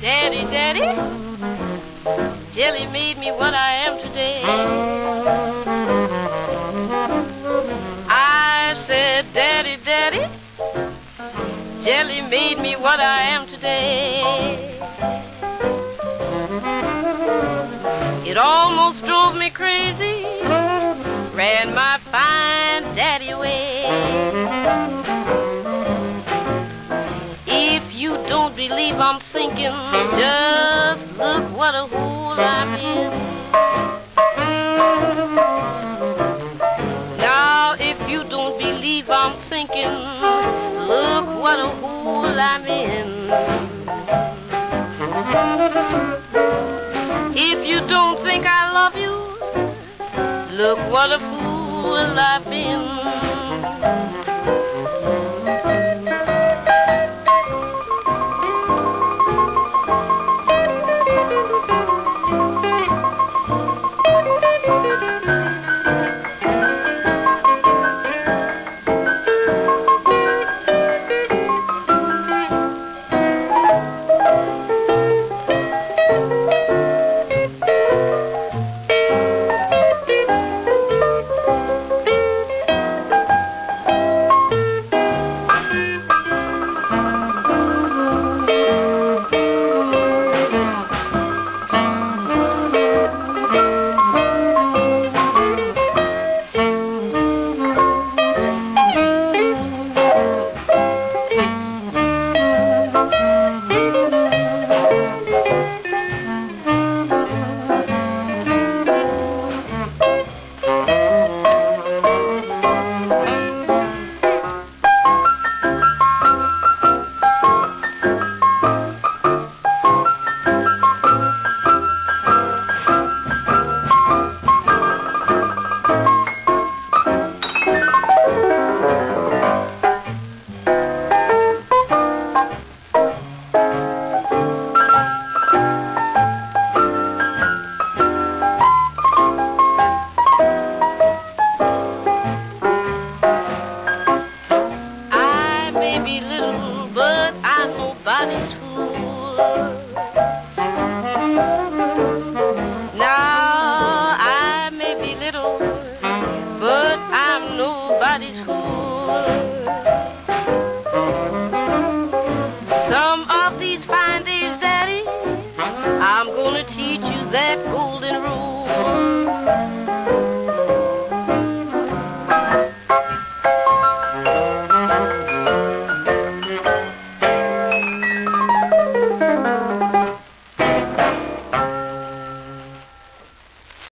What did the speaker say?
Daddy, Daddy, Jelly made me what I am today. I said, Daddy, Daddy, Jelly made me what I am today. It almost drove me crazy ran my fine daddy away. If you don't believe I'm sinking, just look what a fool I'm in. Now, if you don't believe I'm sinking, look what a hole I'm in. Look what a fool I've been. but I'm nobody's fool.